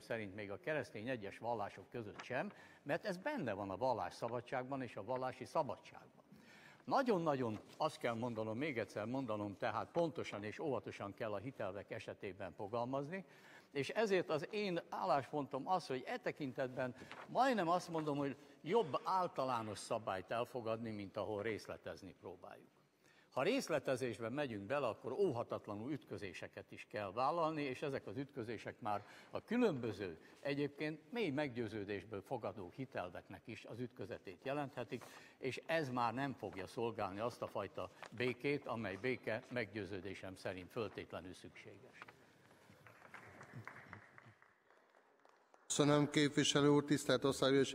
szerint még a keresztény egyes vallások között sem, mert ez benne van a vallásszabadságban és a vallási szabadságban. Nagyon-nagyon azt kell mondanom, még egyszer mondanom, tehát pontosan és óvatosan kell a hitelvek esetében fogalmazni, és ezért az én álláspontom az, hogy e tekintetben majdnem azt mondom, hogy jobb általános szabályt elfogadni, mint ahol részletezni próbáljuk. Ha részletezésben megyünk bele, akkor óhatatlanul ütközéseket is kell vállalni, és ezek az ütközések már a különböző, egyébként mély meggyőződésből fogadó hitelveknek is az ütközetét jelenthetik, és ez már nem fogja szolgálni azt a fajta békét, amely béke meggyőződésem szerint föltétlenül szükséges. Köszönöm képviselő úr, tisztelt országos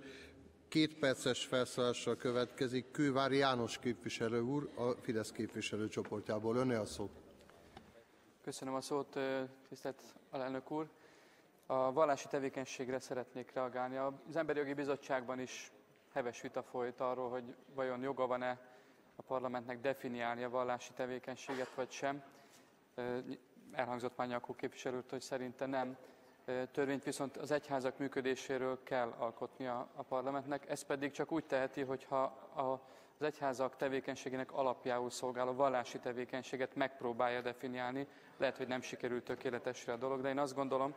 Két perces felszólással következik Kővári János képviselő úr, a Fidesz képviselőcsoportjából. Öne a szó. Köszönöm a szót, tisztelt alelnök úr. A vallási tevékenységre szeretnék reagálni. Az Emberi Jogi Bizottságban is heves vita folyt arról, hogy vajon joga van-e a parlamentnek definiálni a vallási tevékenységet, vagy sem. Elhangzott már Nyakó képviselőt, hogy szerinte nem törvényt viszont az egyházak működéséről kell alkotnia a parlamentnek, ez pedig csak úgy teheti, hogyha az egyházak tevékenységének alapjául szolgáló vallási tevékenységet megpróbálja definiálni. Lehet, hogy nem sikerült tökéletesre a dolog, de én azt gondolom,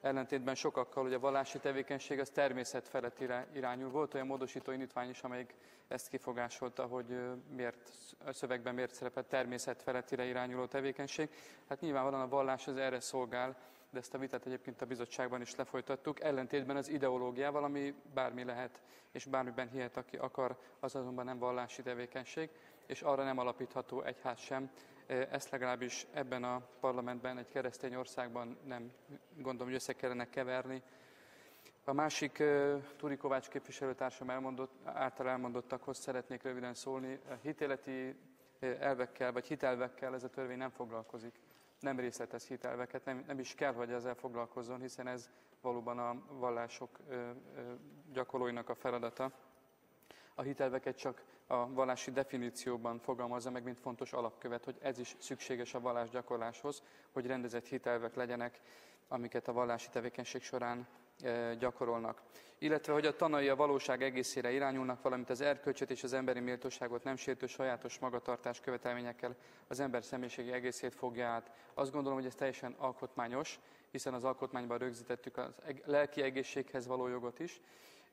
ellentétben sokakkal, hogy a vallási tevékenység az természet felett irányul. Volt olyan módosító indítvány is, amelyik ezt kifogásolta, hogy miért, a szövegben miért szerepel természet felettire irányuló tevékenység. Hát nyilvánvalóan a vallás az erre szolgál, de ezt a vitát egyébként a bizottságban is lefolytattuk, ellentétben az ideológiával, ami bármi lehet, és bármiben hihet, aki akar, az azonban nem vallási tevékenység, és arra nem alapítható egyház sem. Ezt legalábbis ebben a parlamentben, egy keresztény országban nem gondolom, hogy össze kellene keverni. A másik Turi Kovács képviselőtársam elmondott, által elmondottakhoz szeretnék röviden szólni. A hitéleti elvekkel, vagy hitelvekkel ez a törvény nem foglalkozik nem részletez hitelveket, nem, nem is kell, hogy ezzel foglalkozzon, hiszen ez valóban a vallások gyakorlóinak a feladata. A hitelveket csak a vallási definícióban fogalmazza meg, mint fontos alapkövet, hogy ez is szükséges a vallás gyakorláshoz, hogy rendezett hitelvek legyenek, amiket a vallási tevékenység során gyakorolnak. Illetve, hogy a tanai a valóság egészére irányulnak, valamint az erkölcsöt és az emberi méltóságot nem sértő sajátos magatartás követelményekkel az ember személyiségi egészét fogja át. Azt gondolom, hogy ez teljesen alkotmányos, hiszen az alkotmányban rögzítettük a lelki egészséghez való jogot is,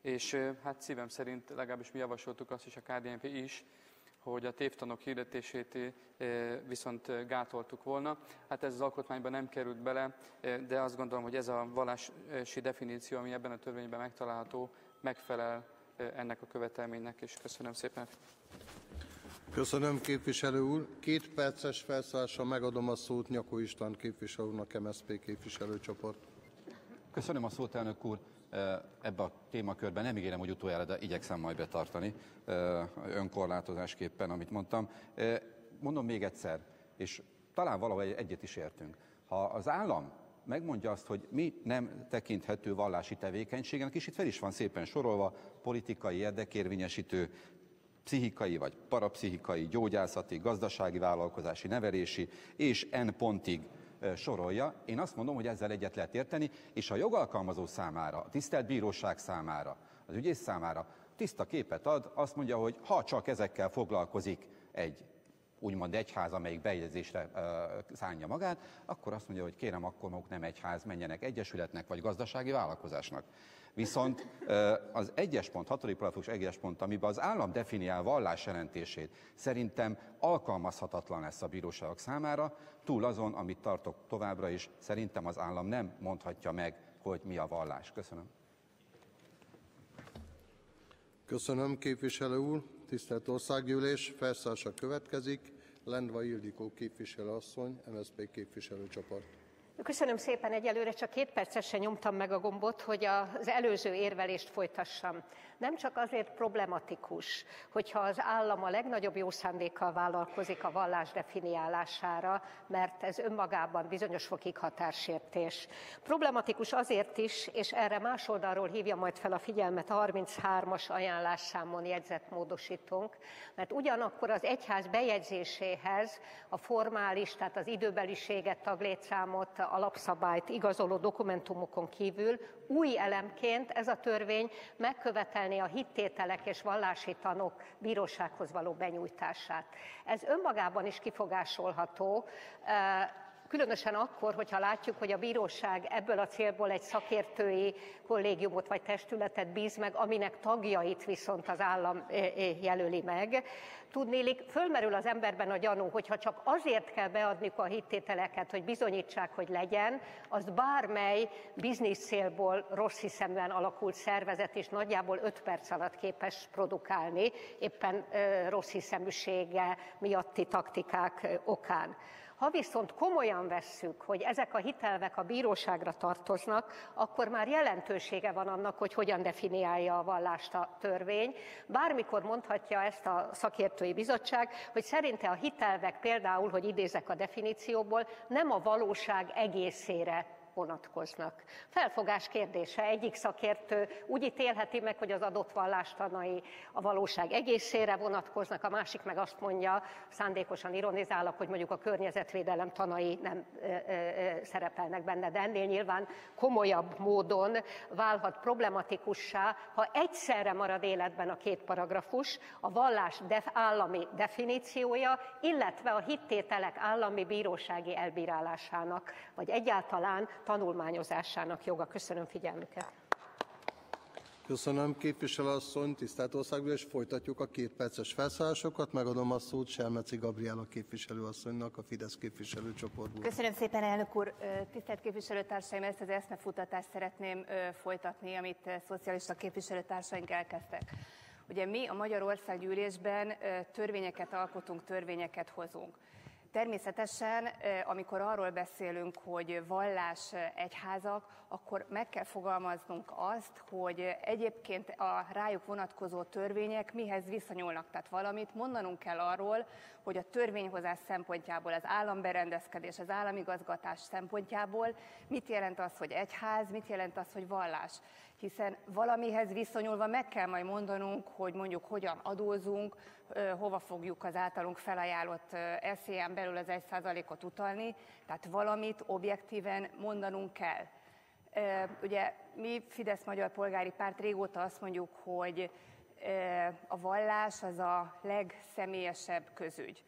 és hát szívem szerint legalábbis mi javasoltuk azt is a KDNP is, hogy a tévtanok hirdetését eh, viszont eh, gátoltuk volna. Hát ez az alkotmányban nem került bele, eh, de azt gondolom, hogy ez a vallási definíció, ami ebben a törvényben megtalálható, megfelel ennek a követelménynek, és köszönöm szépen. Köszönöm, képviselő úr. Két perces felszállással megadom a szót Nyakó István képviselő úrnak, MSZP képviselőcsoport. Köszönöm a szót, elnök úr ebbe a témakörben nem ígérem, hogy utoljára, de igyekszem majd betartani önkorlátozásképpen, amit mondtam. Mondom még egyszer, és talán valahogy egyet is értünk. Ha az állam megmondja azt, hogy mi nem tekinthető vallási tevékenységenek, és itt fel is van szépen sorolva, politikai érdekérvényesítő, pszichikai vagy parapszichikai, gyógyászati, gazdasági vállalkozási, nevelési és N pontig sorolja. Én azt mondom, hogy ezzel egyet lehet érteni, és a jogalkalmazó számára, a tisztelt bíróság számára, az ügyész számára tiszta képet ad, azt mondja, hogy ha csak ezekkel foglalkozik egy úgymond egyház, amelyik bejegyzésre uh, szánja magát, akkor azt mondja, hogy kérem, akkor maguk nem egyház, menjenek egyesületnek vagy gazdasági vállalkozásnak. Viszont az egyes pont, hatodik paragrafus egyes pont, amiben az állam definiál vallás jelentését, szerintem alkalmazhatatlan lesz a bíróságok számára, túl azon, amit tartok továbbra is, szerintem az állam nem mondhatja meg, hogy mi a vallás. Köszönöm. Köszönöm, képviselő úr. Tisztelt Országgyűlés, felszállása következik. Lendva Ildikó képviselőasszony, MSZP képviselőcsoport. Köszönöm szépen, egyelőre csak két percesen nyomtam meg a gombot, hogy az előző érvelést folytassam. Nem csak azért problematikus, hogyha az állam a legnagyobb jó szándékkal vállalkozik a vallás definiálására, mert ez önmagában bizonyos fokig határsértés. Problematikus azért is, és erre más oldalról hívja majd fel a figyelmet a 33-as ajánlásszámon jegyzett módosítónk, mert ugyanakkor az egyház bejegyzéséhez a formális, tehát az időbeliséget, taglétszámot, alapszabályt igazoló dokumentumokon kívül új elemként ez a törvény megkövetelni a hittételek és vallási tanok bírósághoz való benyújtását. Ez önmagában is kifogásolható, különösen akkor, hogyha látjuk, hogy a bíróság ebből a célból egy szakértői kollégiumot vagy testületet bíz meg, aminek tagjait viszont az állam jelöli meg. Tudnélik, fölmerül az emberben a gyanú, hogyha csak azért kell beadniuk a hittételeket, hogy bizonyítsák, hogy legyen, azt bármely biznisz célból rossz hiszeműen alakult szervezet is nagyjából 5 perc alatt képes produkálni, éppen rossz hiszeműsége miatti taktikák okán. Ha viszont komolyan vesszük, hogy ezek a hitelvek a bíróságra tartoznak, akkor már jelentősége van annak, hogy hogyan definiálja a vallást a törvény. Bármikor mondhatja ezt a szakértői bizottság, hogy szerinte a hitelvek például, hogy idézek a definícióból, nem a valóság egészére vonatkoznak. Felfogás kérdése. Egyik szakértő úgy ítélheti meg, hogy az adott vallástanai a valóság egészére vonatkoznak, a másik meg azt mondja, szándékosan ironizálok, hogy mondjuk a környezetvédelem tanai nem ö, ö, szerepelnek benne, de ennél nyilván komolyabb módon válhat problematikussá, ha egyszerre marad életben a két paragrafus, a vallás def, állami definíciója, illetve a hittételek állami bírósági elbírálásának, vagy egyáltalán tanulmányozásának joga. Köszönöm figyelmüket. Köszönöm képviselőasszony, tisztelt országgyűlés, folytatjuk a két perces felszállásokat. Megadom a szót Selmeci Gabriela képviselőasszonynak a Fidesz képviselőcsoportból. Köszönöm szépen, elnök úr. Tisztelt képviselőtársaim, ezt az eszmefutatást szeretném folytatni, amit szocialista képviselőtársaink elkezdtek. Ugye mi a Magyarországgyűlésben törvényeket alkotunk, törvényeket hozunk. Természetesen, amikor arról beszélünk, hogy vallás egyházak, akkor meg kell fogalmaznunk azt, hogy egyébként a rájuk vonatkozó törvények mihez viszonyulnak. Tehát valamit mondanunk kell arról, hogy a törvényhozás szempontjából, az államberendezkedés, az államigazgatás szempontjából mit jelent az, hogy egyház, mit jelent az, hogy vallás hiszen valamihez viszonyulva meg kell majd mondanunk, hogy mondjuk hogyan adózunk, hova fogjuk az általunk felajánlott eszélyen belül az 1%-ot utalni, tehát valamit objektíven mondanunk kell. Ugye mi Fidesz Magyar Polgári Párt régóta azt mondjuk, hogy a vallás az a legszemélyesebb közügy.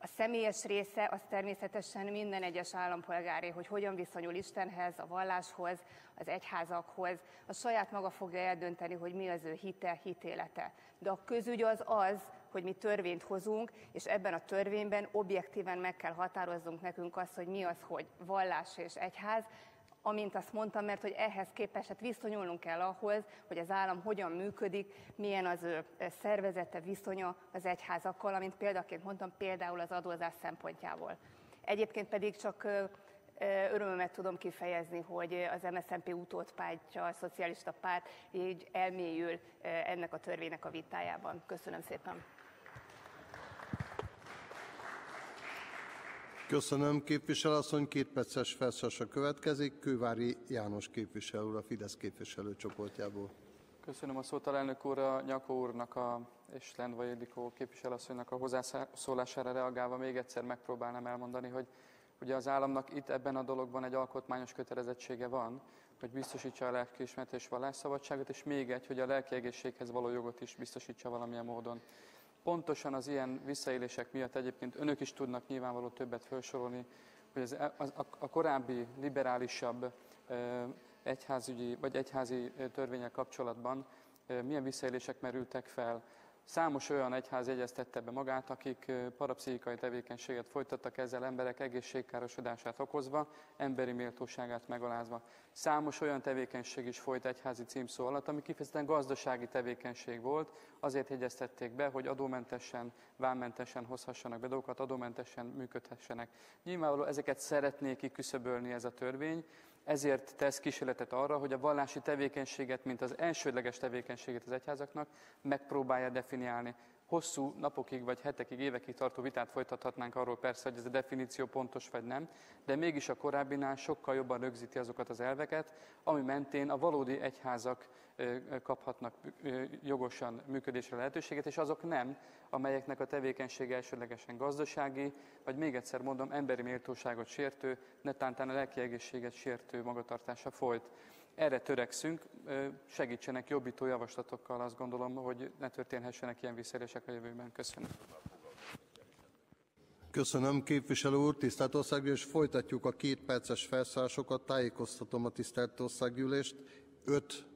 A személyes része az természetesen minden egyes állampolgáré, hogy hogyan viszonyul Istenhez, a valláshoz, az egyházakhoz. A saját maga fogja eldönteni, hogy mi az ő hite, hitélete. De a közügy az az, hogy mi törvényt hozunk, és ebben a törvényben objektíven meg kell határoznunk nekünk azt, hogy mi az, hogy vallás és egyház, amint azt mondtam, mert hogy ehhez képest hát viszonyulnunk kell ahhoz, hogy az állam hogyan működik, milyen az ő szervezete, viszonya az egyházakkal, amint példaként mondtam, például az adózás szempontjából. Egyébként pedig csak örömömet tudom kifejezni, hogy az MSZNP utódpártja, a szocialista párt így elmélyül ennek a törvénynek a vitájában. Köszönöm szépen. Köszönöm képviselőasszony, két perces felszólása következik. Kővári János képviselő a Fidesz képviselőcsoportjából. Köszönöm a szót, elnök úr, a Nyakó úrnak a, és Lendva Ildikó képviselőasszonynak a hozzászólására reagálva még egyszer megpróbálnám elmondani, hogy ugye az államnak itt ebben a dologban egy alkotmányos kötelezettsége van, hogy biztosítsa a lelkiismeret és vallásszabadságot, és még egy, hogy a lelki egészséghez való jogot is biztosítsa valamilyen módon. Pontosan az ilyen visszaélések miatt egyébként önök is tudnak nyilvánvaló többet felsorolni, hogy az, az, a, a korábbi liberálisabb egyházügyi vagy egyházi törvények kapcsolatban milyen visszaélések merültek fel. Számos olyan egyház jegyeztette be magát, akik parapszichikai tevékenységet folytattak ezzel emberek egészségkárosodását okozva, emberi méltóságát megalázva. Számos olyan tevékenység is folyt egyházi címszó alatt, ami kifejezetten gazdasági tevékenység volt, azért jegyeztették be, hogy adómentesen, vámmentesen hozhassanak be dolgokat, adómentesen működhessenek. Nyilvánvaló ezeket szeretnék kiküszöbölni ez a törvény, ezért tesz kísérletet arra, hogy a vallási tevékenységet, mint az elsődleges tevékenységet az egyházaknak megpróbálja definiálni. Hosszú napokig, vagy hetekig, évekig tartó vitát folytathatnánk arról persze, hogy ez a definíció pontos vagy nem, de mégis a korábbinál sokkal jobban rögzíti azokat az elveket, ami mentén a valódi egyházak kaphatnak jogosan működésre lehetőséget, és azok nem, amelyeknek a tevékenysége elsődlegesen gazdasági, vagy még egyszer mondom, emberi méltóságot sértő, netántán a lelki egészséget sértő magatartása folyt. Erre törekszünk, segítsenek jobbító javaslatokkal, azt gondolom, hogy ne történhessenek ilyen visszaélések a jövőben. Köszönöm. Köszönöm, képviselő úr, tisztelt országgyűlés. Folytatjuk a két perces felszállásokat. Tájékoztatom a tisztelt országgyűlést. Öt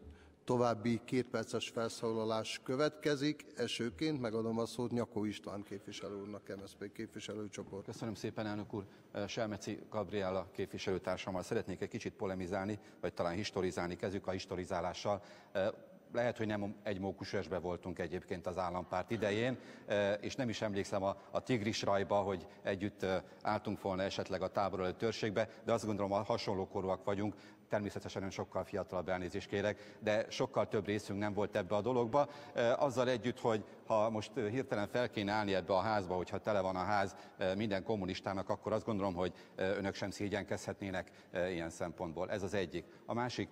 További kétperces felszólalás következik. Esőként megadom a szót Nyakó István képviselő úrnak, MSZP képviselőcsoport. Köszönöm szépen, elnök úr. Selmeci Gabriela képviselőtársammal szeretnék egy kicsit polemizálni, vagy talán historizálni, kezdjük a historizálással lehet, hogy nem egy mókusesbe voltunk egyébként az állampárt idején, és nem is emlékszem a, a tigris rajba, hogy együtt álltunk volna esetleg a tábor előtt törségbe, de azt gondolom, a hasonló korúak vagyunk, természetesen ön sokkal fiatalabb elnézést kérek, de sokkal több részünk nem volt ebbe a dologba. Azzal együtt, hogy ha most hirtelen fel kéne állni ebbe a házba, hogyha tele van a ház minden kommunistának, akkor azt gondolom, hogy önök sem szégyenkezhetnének ilyen szempontból. Ez az egyik. A másik,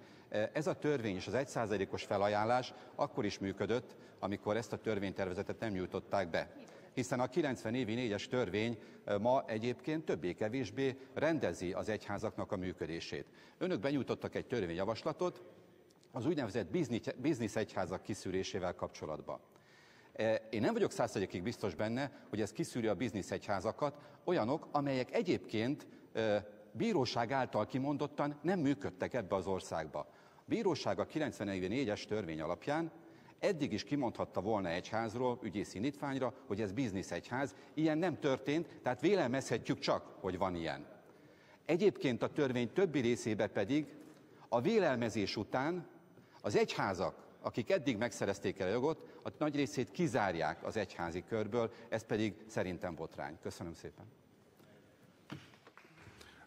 ez a törvény és az egyszázalékos felajánlás akkor is működött, amikor ezt a törvénytervezetet nem nyújtották be hiszen a 90 évi négyes törvény ma egyébként többé-kevésbé rendezi az egyházaknak a működését. Önök benyújtottak egy törvényjavaslatot az úgynevezett biznisz egyházak kiszűrésével kapcsolatban. Én nem vagyok százszerzékig biztos benne, hogy ez kiszűri a biznisz egyházakat, olyanok, amelyek egyébként bíróság által kimondottan nem működtek ebbe az országba. Bíróság a 94-es törvény alapján Eddig is kimondhatta volna egyházról, ügyészi nyitványra, hogy ez biznisz egyház. Ilyen nem történt, tehát vélelmezhetjük csak, hogy van ilyen. Egyébként a törvény többi részébe pedig a vélelmezés után az egyházak, akik eddig megszerezték el a jogot, a nagy részét kizárják az egyházi körből, ez pedig szerintem botrány. Köszönöm szépen.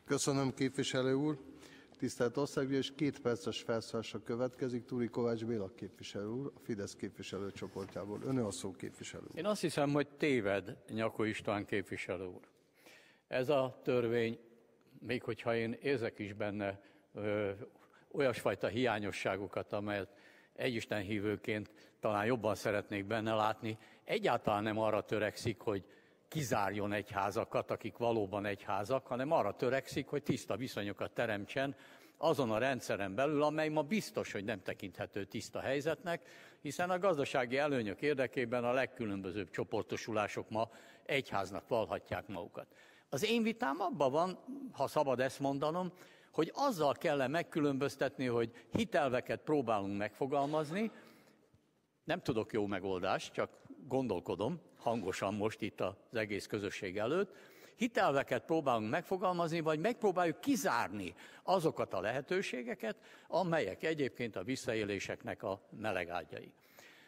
Köszönöm, képviselő úr. Tisztelt Országgyűlés, két perces felszállása következik. Túri Kovács Béla képviselő úr, a Fidesz képviselőcsoportjából. Önő a szó képviselő. Én azt hiszem, hogy téved Nyakó István képviselő úr. Ez a törvény, még hogyha én érzek is benne ö, olyasfajta hiányosságokat, amelyet egyisten hívőként talán jobban szeretnék benne látni, egyáltalán nem arra törekszik, hogy kizárjon egyházakat, akik valóban egyházak, hanem arra törekszik, hogy tiszta viszonyokat teremtsen azon a rendszeren belül, amely ma biztos, hogy nem tekinthető tiszta helyzetnek, hiszen a gazdasági előnyök érdekében a legkülönbözőbb csoportosulások ma egyháznak valhatják magukat. Az én vitám abban van, ha szabad ezt mondanom, hogy azzal kell megkülönböztetni, hogy hitelveket próbálunk megfogalmazni, nem tudok jó megoldást, csak gondolkodom, hangosan most itt az egész közösség előtt, hitelveket próbálunk megfogalmazni, vagy megpróbáljuk kizárni azokat a lehetőségeket, amelyek egyébként a visszaéléseknek a melegágyai.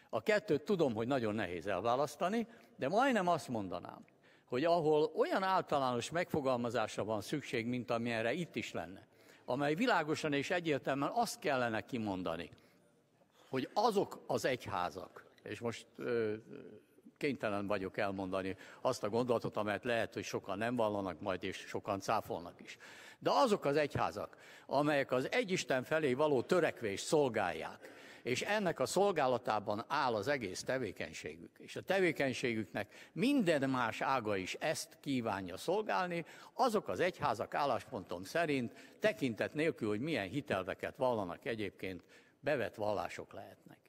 A kettőt tudom, hogy nagyon nehéz elválasztani, de majdnem azt mondanám, hogy ahol olyan általános megfogalmazásra van szükség, mint amilyenre itt is lenne, amely világosan és egyértelműen azt kellene kimondani, hogy azok az egyházak, és most kénytelen vagyok elmondani azt a gondolatot, amelyet lehet, hogy sokan nem vallanak majd, és sokan cáfolnak is. De azok az egyházak, amelyek az egyisten felé való törekvés szolgálják, és ennek a szolgálatában áll az egész tevékenységük. És a tevékenységüknek minden más ága is ezt kívánja szolgálni, azok az egyházak álláspontom szerint tekintet nélkül, hogy milyen hitelveket vallanak egyébként, bevett vallások lehetnek.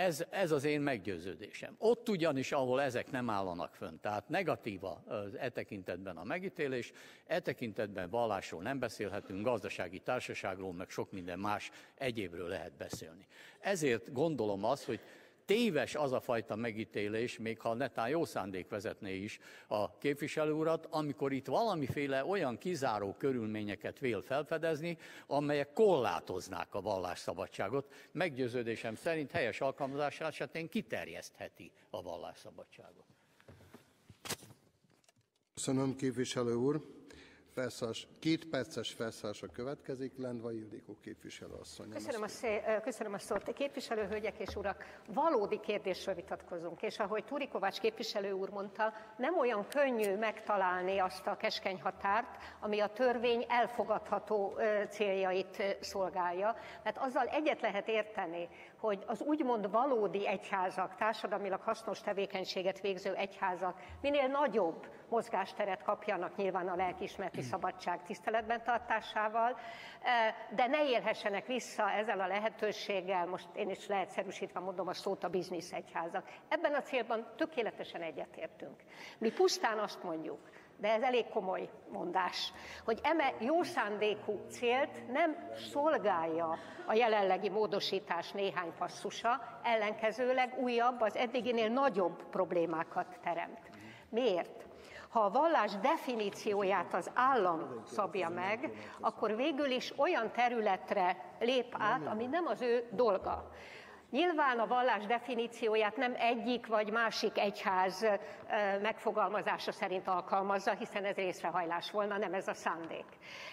Ez, ez az én meggyőződésem. Ott ugyanis, ahol ezek nem állanak fönn, tehát negatív az e tekintetben a megítélés, e tekintetben vallásról nem beszélhetünk, gazdasági társaságról, meg sok minden más egyébről lehet beszélni. Ezért gondolom azt, hogy téves az a fajta megítélés, még ha netán jó szándék vezetné is a képviselő urat, amikor itt valamiféle olyan kizáró körülményeket vél felfedezni, amelyek korlátoznák a vallásszabadságot. Meggyőződésem szerint helyes alkalmazás esetén kiterjesztheti a vallásszabadságot. Köszönöm, képviselő úr. Felszállás, két perces felszállása következik. Lendvai Ildikó képviselő asszony. Köszönöm a, szé, köszönöm a szót. Képviselő hölgyek és urak, valódi kérdésről vitatkozunk, és ahogy Túri képviselő úr mondta, nem olyan könnyű megtalálni azt a keskeny határt, ami a törvény elfogadható céljait szolgálja. Mert azzal egyet lehet érteni, hogy az úgymond valódi egyházak, társadalmilag hasznos tevékenységet végző egyházak minél nagyobb mozgásteret kapjanak nyilván a lelkismereti szabadság tiszteletben tartásával, eh, de ne élhessenek vissza ezzel a lehetőséggel, most én is leegyszerűsítve mondom a szót, a biznisz egyházak. Ebben a célban tökéletesen egyetértünk. Mi pusztán azt mondjuk, de ez elég komoly mondás, hogy eme jó szándékú célt nem szolgálja a jelenlegi módosítás néhány passzusa, ellenkezőleg újabb, az eddiginél nagyobb problémákat teremt. Miért? Ha a vallás definícióját az állam szabja meg, akkor végül is olyan területre lép át, ami nem az ő dolga. Nyilván a vallás definícióját nem egyik vagy másik egyház megfogalmazása szerint alkalmazza, hiszen ez részrehajlás volna, nem ez a szándék.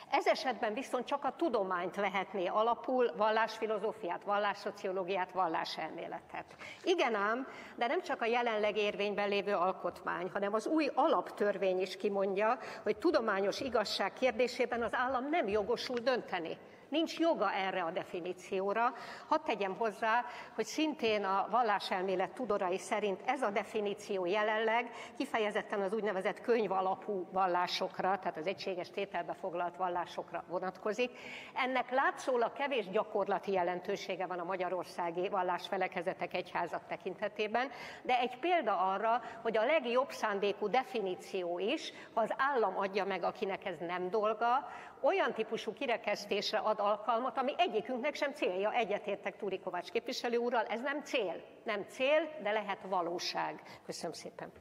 Ez esetben viszont csak a tudományt lehetné alapul, vallásfilozófiát, vallásszociológiát, valláselméletet. Igen ám, de nem csak a jelenleg érvényben lévő alkotmány, hanem az új alaptörvény is kimondja, hogy tudományos igazság kérdésében az állam nem jogosul dönteni. Nincs joga erre a definícióra. Hadd tegyem hozzá, hogy szintén a valláselmélet tudorai szerint ez a definíció jelenleg kifejezetten az úgynevezett könyv alapú vallásokra, tehát az egységes tételbe foglalt vallásokra vonatkozik. Ennek látszólag kevés gyakorlati jelentősége van a magyarországi vallásfelekezetek egyházak tekintetében, de egy példa arra, hogy a legjobb szándékú definíció is, ha az állam adja meg, akinek ez nem dolga, olyan típusú kirekesztésre ad alkalmat, ami egyikünknek sem célja. Egyetértek Túri Kovács képviselő úrral, ez nem cél. Nem cél, de lehet valóság. Köszönöm szépen.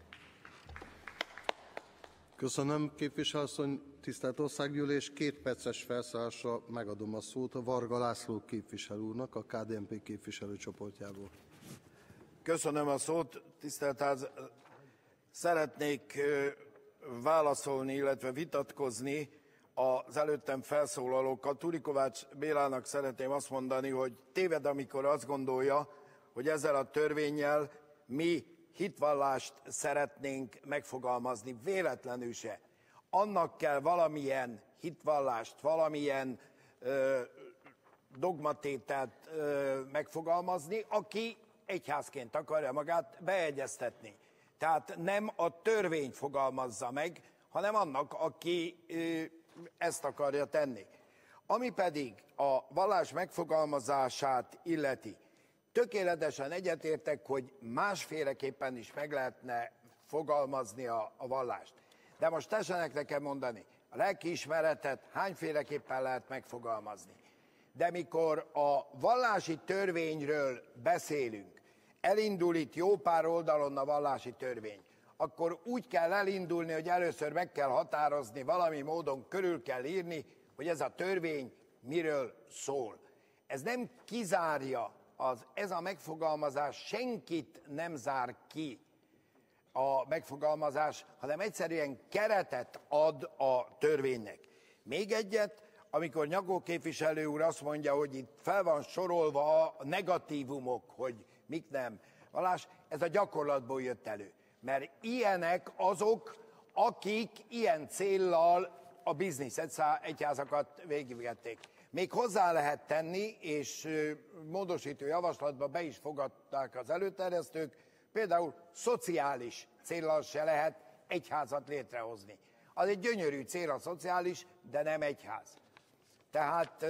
Köszönöm, képviselőasszony. Tisztelt Országgyűlés, két perces felszállásra megadom a szót a Varga László képviselő úrnak, a KDNP képviselőcsoportjából. Köszönöm a szót, tisztelt ház. Szeretnék válaszolni, illetve vitatkozni az előttem felszólalókkal. Turikovács Bélának szeretném azt mondani, hogy téved, amikor azt gondolja, hogy ezzel a törvényel mi hitvallást szeretnénk megfogalmazni. Véletlenül se. Annak kell valamilyen hitvallást, valamilyen ö, dogmatételt ö, megfogalmazni, aki egyházként akarja magát beegyeztetni. Tehát nem a törvény fogalmazza meg, hanem annak, aki ö, ezt akarja tenni. Ami pedig a vallás megfogalmazását illeti, tökéletesen egyetértek, hogy másféleképpen is meg lehetne fogalmazni a, a vallást. De most tessenek nekem mondani, a lelkiismeretet hányféleképpen lehet megfogalmazni. De mikor a vallási törvényről beszélünk, elindul itt jó pár oldalon a vallási törvény akkor úgy kell elindulni, hogy először meg kell határozni, valami módon körül kell írni, hogy ez a törvény miről szól. Ez nem kizárja, az, ez a megfogalmazás senkit nem zár ki a megfogalmazás, hanem egyszerűen keretet ad a törvénynek. Még egyet, amikor Nyagó képviselő úr azt mondja, hogy itt fel van sorolva a negatívumok, hogy mik nem valás, ez a gyakorlatból jött elő mert ilyenek azok, akik ilyen céllal a biznisz egyházakat végigvették. Még hozzá lehet tenni, és módosító javaslatba be is fogadták az előterjesztők, például szociális céllal se lehet egyházat létrehozni. Az egy gyönyörű cél a szociális, de nem egyház. Tehát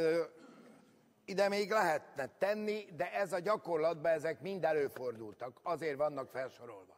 ide még lehetne tenni, de ez a gyakorlatban ezek mind előfordultak, azért vannak felsorolva.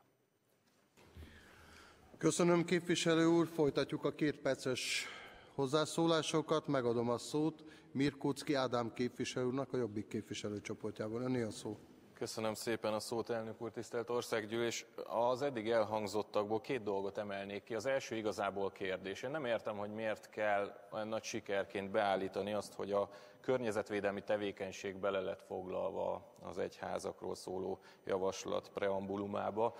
Köszönöm képviselő úr, folytatjuk a két perces hozzászólásokat, megadom a szót Mirkócki Ádám képviselő úrnak, a Jobbik képviselőcsoportjában. Önné a szó. Köszönöm szépen a szót, elnök úr, tisztelt országgyűlés. Az eddig elhangzottakból két dolgot emelnék ki. Az első igazából kérdés. Én nem értem, hogy miért kell olyan nagy sikerként beállítani azt, hogy a környezetvédelmi tevékenység bele lett foglalva az egyházakról szóló javaslat preambulumába.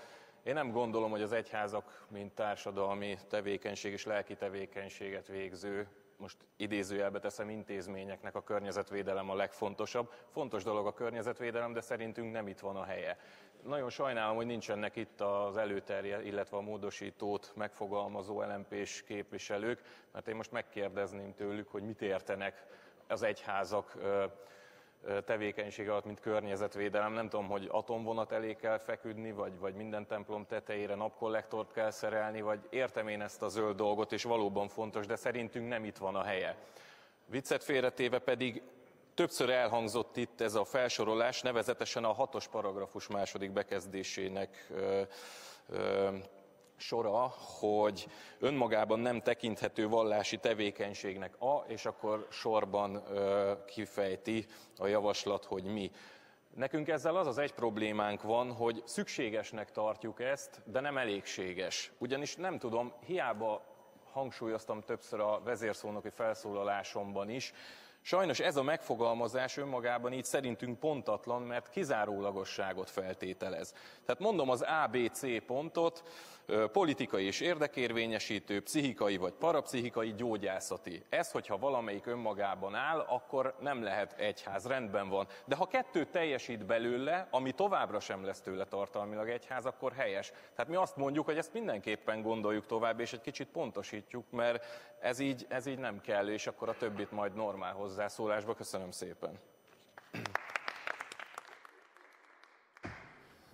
Én nem gondolom, hogy az egyházak, mint társadalmi tevékenység és lelki tevékenységet végző, most idézőjelbe teszem intézményeknek a környezetvédelem a legfontosabb. Fontos dolog a környezetvédelem, de szerintünk nem itt van a helye. Nagyon sajnálom, hogy nincsenek itt az előterje, illetve a módosítót megfogalmazó lmp képviselők, mert én most megkérdezném tőlük, hogy mit értenek az egyházak tevékenység alatt, mint környezetvédelem. Nem tudom, hogy atomvonat elé kell feküdni, vagy, vagy minden templom tetejére napkollektort kell szerelni, vagy értem én ezt a zöld dolgot, és valóban fontos, de szerintünk nem itt van a helye. Viccet félretéve pedig többször elhangzott itt ez a felsorolás, nevezetesen a hatos paragrafus második bekezdésének sora, hogy önmagában nem tekinthető vallási tevékenységnek a, és akkor sorban ö, kifejti a javaslat, hogy mi. Nekünk ezzel az az egy problémánk van, hogy szükségesnek tartjuk ezt, de nem elégséges. Ugyanis nem tudom, hiába hangsúlyoztam többször a vezérszónoki felszólalásomban is, Sajnos ez a megfogalmazás önmagában így szerintünk pontatlan, mert kizárólagosságot feltételez. Tehát mondom az ABC pontot, politikai és érdekérvényesítő, pszichikai vagy parapszichikai, gyógyászati. Ez, hogyha valamelyik önmagában áll, akkor nem lehet egyház, rendben van. De ha kettő teljesít belőle, ami továbbra sem lesz tőle tartalmilag egyház, akkor helyes. Tehát mi azt mondjuk, hogy ezt mindenképpen gondoljuk tovább, és egy kicsit pontosítjuk, mert ez így, ez így nem kell, és akkor a többit majd normál hozzászólásba. Köszönöm szépen.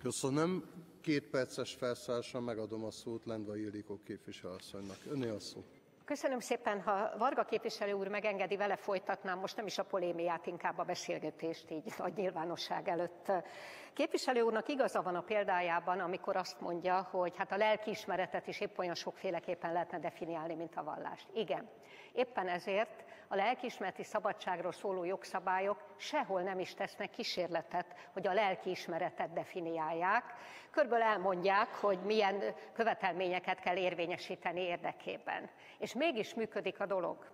Köszönöm. Két perces felszállásra megadom a szót Lendva Ildikó képviselőasszonynak. Öné a szó. Köszönöm szépen, ha Varga képviselő úr megengedi, vele folytatnám most nem is a polémiát, inkább a beszélgetést így nagy nyilvánosság előtt. Képviselő úrnak igaza van a példájában, amikor azt mondja, hogy hát a lelkiismeretet is épp olyan sokféleképpen lehetne definiálni, mint a vallást. Igen, éppen ezért a lelkiismereti szabadságról szóló jogszabályok sehol nem is tesznek kísérletet, hogy a lelkiismeretet definiálják. Körből elmondják, hogy milyen követelményeket kell érvényesíteni érdekében. És mégis működik a dolog.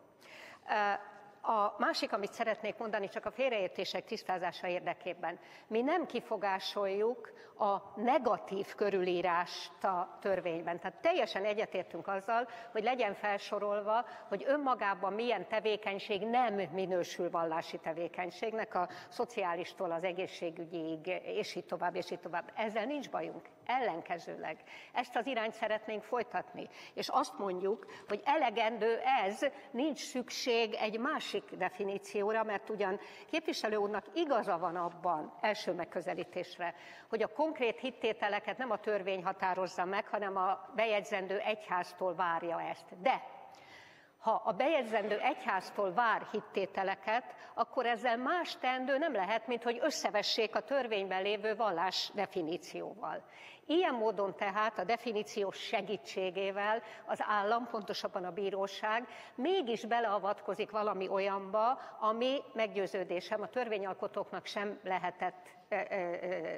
A másik, amit szeretnék mondani, csak a félreértések tisztázása érdekében. Mi nem kifogásoljuk a negatív körülírást a törvényben. Tehát teljesen egyetértünk azzal, hogy legyen felsorolva, hogy önmagában milyen tevékenység nem minősül vallási tevékenységnek, a szociálistól az egészségügyig, és így tovább, és így tovább. Ezzel nincs bajunk. Ellenkezőleg. Ezt az irányt szeretnénk folytatni. És azt mondjuk, hogy elegendő ez, nincs szükség egy másik definícióra, mert ugyan képviselő úrnak igaza van abban, első megközelítésre, hogy a konkrét hittételeket nem a törvény határozza meg, hanem a bejegyzendő egyháztól várja ezt. De ha a bejegyzendő egyháztól vár hittételeket, akkor ezzel más teendő nem lehet, mint hogy összevessék a törvényben lévő vallás definícióval. Ilyen módon tehát a definíciós segítségével az állam, pontosabban a bíróság mégis beleavatkozik valami olyanba, ami meggyőződésem a törvényalkotóknak sem lehetett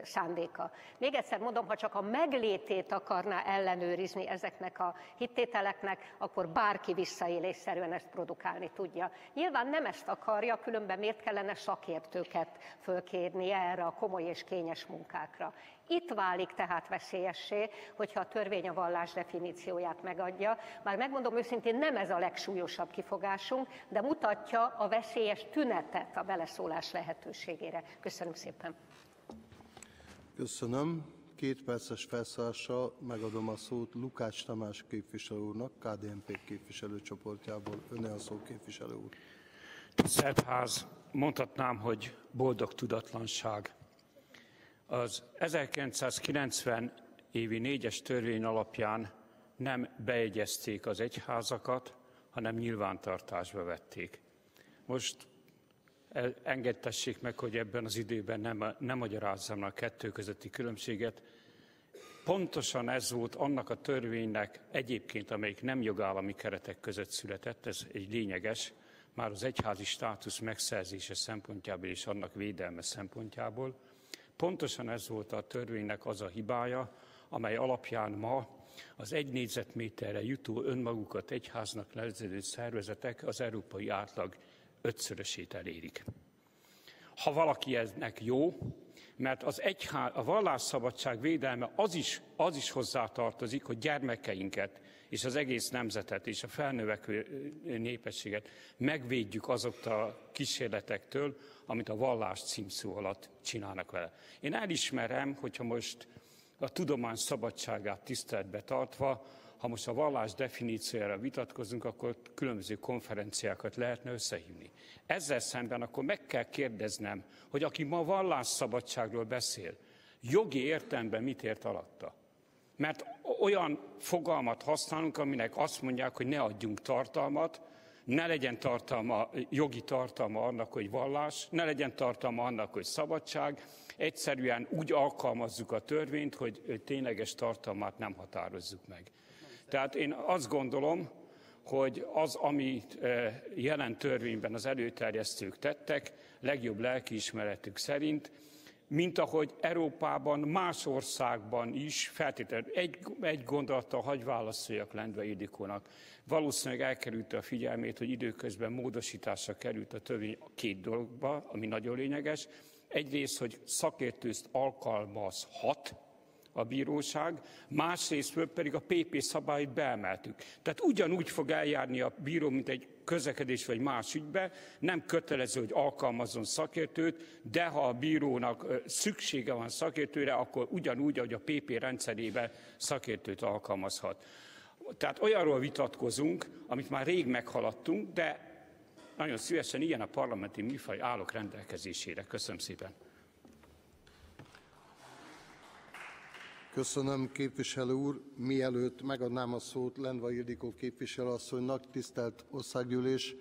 szándéka. Még egyszer mondom, ha csak a meglétét akarná ellenőrizni ezeknek a hittételeknek, akkor bárki visszaélésszerűen ezt produkálni tudja. Nyilván nem ezt akarja, különben miért kellene szakértőket fölkérnie erre a komoly és kényes munkákra. Itt válik tehát veszélyessé, hogyha a törvény a vallás definícióját megadja. Már megmondom őszintén, nem ez a legsúlyosabb kifogásunk, de mutatja a veszélyes tünetet a beleszólás lehetőségére. Köszönöm szépen. Köszönöm. Két perces felszállással megadom a szót Lukács Tamás képviselő úrnak, KDNP képviselőcsoportjából. Öne a szó, képviselő úr. Szentház, mondhatnám, hogy boldog tudatlanság. Az 1990 évi négyes törvény alapján nem bejegyezték az egyházakat, hanem nyilvántartásba vették. Most engedtessék meg, hogy ebben az időben nem, nem magyarázzam a kettő közötti különbséget. Pontosan ez volt annak a törvénynek egyébként, amelyik nem jogállami keretek között született, ez egy lényeges, már az egyházi státusz megszerzése szempontjából és annak védelme szempontjából. Pontosan ez volt a törvénynek az a hibája, amely alapján ma az egy négyzetméterre jutó önmagukat egyháznak nevező szervezetek az európai átlag ötszörösét elérik. Ha valaki eznek jó, mert az egyhá, a vallásszabadság védelme az is, az is hozzátartozik, hogy gyermekeinket és az egész nemzetet és a felnövekvő népességet megvédjük azoktól a kísérletektől, amit a vallás címszó alatt csinálnak vele. Én elismerem, hogyha most a tudomány szabadságát tiszteletbe tartva, ha most a vallás definíciójára vitatkozunk, akkor különböző konferenciákat lehetne összehívni. Ezzel szemben akkor meg kell kérdeznem, hogy aki ma vallásszabadságról beszél, jogi értelemben mit ért alatta? Mert olyan fogalmat használunk, aminek azt mondják, hogy ne adjunk tartalmat, ne legyen tartalma, jogi tartalma annak, hogy vallás, ne legyen tartalma annak, hogy szabadság, egyszerűen úgy alkalmazzuk a törvényt, hogy tényleges tartalmát nem határozzuk meg. Tehát én azt gondolom, hogy az, amit eh, jelen törvényben az előterjesztők tettek, legjobb lelkiismeretük szerint, mint ahogy Európában, más országban is feltétlenül. Egy, egy gondolattal hagy válaszoljak Lendve Ildikónak. Valószínűleg elkerülte a figyelmét, hogy időközben módosításra került a törvény két dologba, ami nagyon lényeges. Egyrészt, hogy szakértőzt alkalmazhat, a bíróság, másrészt pedig a PP szabályt beemeltük. Tehát ugyanúgy fog eljárni a bíró, mint egy közlekedés vagy más ügybe, nem kötelező, hogy alkalmazzon szakértőt, de ha a bírónak szüksége van szakértőre, akkor ugyanúgy, ahogy a PP rendszerében szakértőt alkalmazhat. Tehát olyanról vitatkozunk, amit már rég meghaladtunk, de nagyon szívesen ilyen a parlamenti műfaj állok rendelkezésére. Köszönöm szépen. Köszönöm, képviselő úr. Mielőtt megadnám a szót Lendva Ildikó képviselőasszonynak, tisztelt országgyűlés,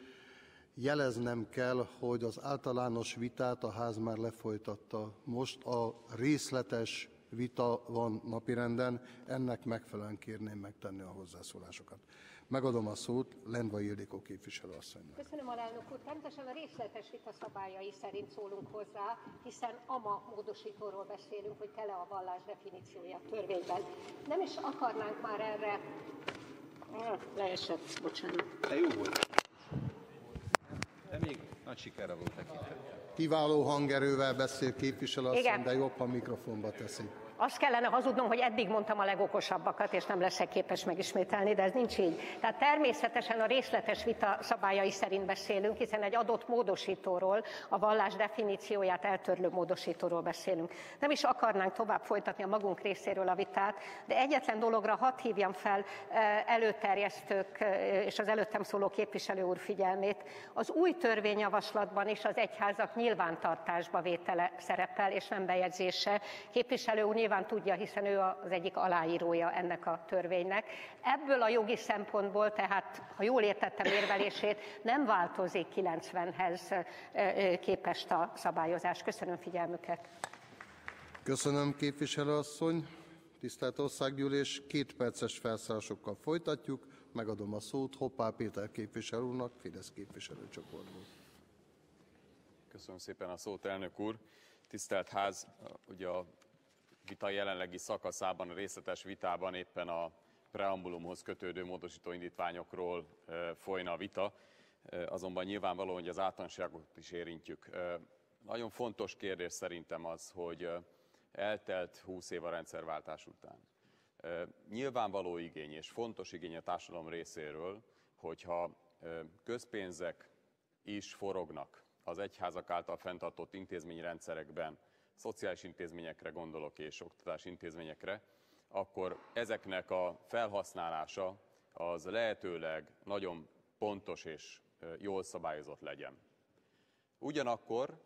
jeleznem kell, hogy az általános vitát a ház már lefolytatta. Most a részletes vita van napirenden, ennek megfelelően kérném megtenni a hozzászólásokat. Megadom a szót Lendva Ildikó képviselőasszonynak. Köszönöm, alelnök úr. Természetesen a részletes vita szabályai szerint szólunk hozzá, hiszen AMA módosítóról beszélünk, hogy tele a vallás definíciója a törvényben. Nem is akarnánk már erre... Leesett, bocsánat. De jó volt. De még nagy sikerre volt tekinthető. Kiváló hangerővel beszél képviselőasszony, de jobb, ha mikrofonba teszi. Azt kellene hazudnom, hogy eddig mondtam a legokosabbakat, és nem leszek képes megismételni, de ez nincs így. Tehát természetesen a részletes vita szabályai szerint beszélünk, hiszen egy adott módosítóról, a vallás definícióját eltörlő módosítóról beszélünk. Nem is akarnánk tovább folytatni a magunk részéről a vitát, de egyetlen dologra hadd hívjam fel eh, előterjesztők eh, és az előttem szóló képviselő úr figyelmét. Az új törvényjavaslatban is az egyházak nyilvántartásba vétele szerepel, és nem bejegyzése. Képviselő úr nyilván tudja, hiszen ő az egyik aláírója ennek a törvénynek. Ebből a jogi szempontból, tehát ha jól értettem érvelését, nem változik 90-hez képest a szabályozás. Köszönöm figyelmüket. Köszönöm, képviselőasszony. Tisztelt Országgyűlés, két perces felszállásokkal folytatjuk. Megadom a szót Hoppá Péter képviselő úrnak, Fidesz képviselőcsoportból. Köszönöm szépen a szót, elnök úr. Tisztelt ház, ugye a vita jelenlegi szakaszában, részletes vitában éppen a preambulumhoz kötődő módosító indítványokról folyna a vita, azonban nyilvánvaló, hogy az általánosságot is érintjük. Nagyon fontos kérdés szerintem az, hogy eltelt 20 év a rendszerváltás után. Nyilvánvaló igény és fontos igény a társadalom részéről, hogyha közpénzek is forognak az egyházak által fenntartott intézményrendszerekben, szociális intézményekre gondolok és oktatási intézményekre, akkor ezeknek a felhasználása az lehetőleg nagyon pontos és jól szabályozott legyen. Ugyanakkor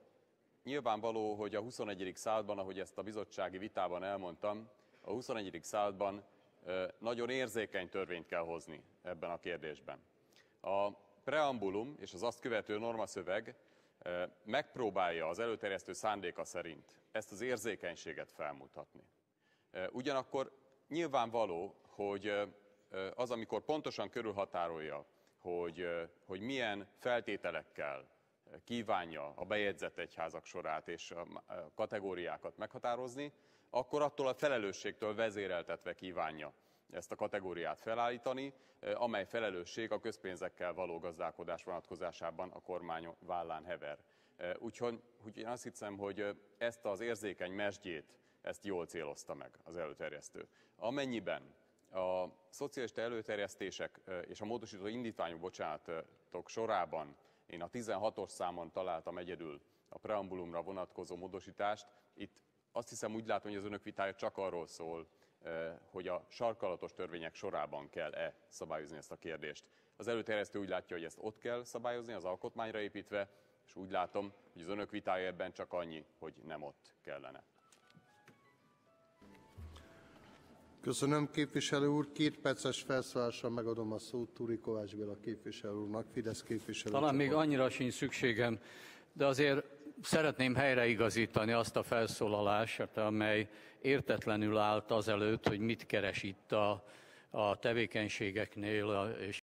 nyilvánvaló, hogy a 21. században, ahogy ezt a bizottsági vitában elmondtam, a 21. században nagyon érzékeny törvényt kell hozni ebben a kérdésben. A preambulum és az azt követő normaszöveg megpróbálja az előterjesztő szándéka szerint ezt az érzékenységet felmutatni. Ugyanakkor nyilvánvaló, hogy az, amikor pontosan körülhatárolja, hogy, hogy milyen feltételekkel kívánja a bejegyzett egyházak sorát és a kategóriákat meghatározni, akkor attól a felelősségtől vezéreltetve kívánja ezt a kategóriát felállítani, amely felelősség a közpénzekkel való gazdálkodás vonatkozásában a kormány vállán hever. Úgyhogy, úgyhogy én azt hiszem, hogy ezt az érzékeny mesdjét, ezt jól célozta meg az előterjesztő. Amennyiben a szocialista előterjesztések és a módosító indítványok, bocsánatok sorában én a 16-os számon találtam egyedül a preambulumra vonatkozó módosítást. Itt azt hiszem úgy látom, hogy az önök vitája csak arról szól, hogy a sarkalatos törvények sorában kell-e szabályozni ezt a kérdést. Az előterjesztő úgy látja, hogy ezt ott kell szabályozni, az alkotmányra építve, és úgy látom, hogy az önök vitája ebben csak annyi, hogy nem ott kellene. Köszönöm, képviselő úr. Két perces felszólásra megadom a szót Túri Kovács Béla képviselő úrnak, Fidesz képviselő. Talán még annyira sincs szükségem, de azért szeretném helyreigazítani azt a felszólalást, amely értetlenül állt azelőtt, hogy mit keres itt a, a tevékenységeknél, és